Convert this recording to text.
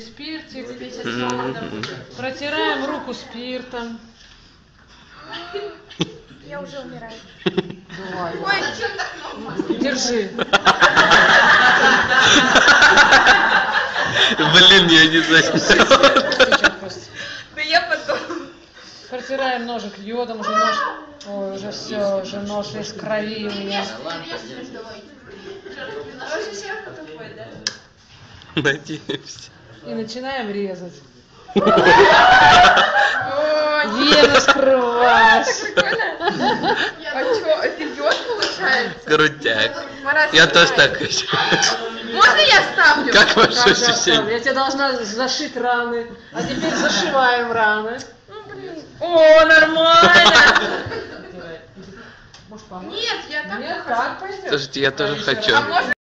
Спиртик. М. Протираем руку спиртом. Я уже умираю. Давай. Держи. Блин, я не знаю. Да я потом. Протираем ножик йодом, уже нож. Ой, уже все, уже нож весь в крови у меня. Уже все потупой, да? Надеемся. И начинаем резать. Вены прикольно. А что, это йод получается? Крутяк. Я тоже так хочу. Можно я ставлю? Как ваше ощущение? Я тебе должна зашить раны. А теперь зашиваем раны. Ну. О, нормально. Нет, я так Нет, не хочу. так пойдет. Слушайте, я тоже А хочу. А